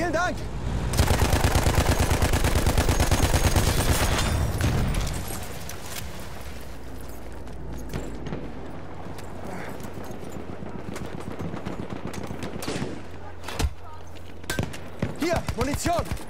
Vielen Dank. Hier, Munition.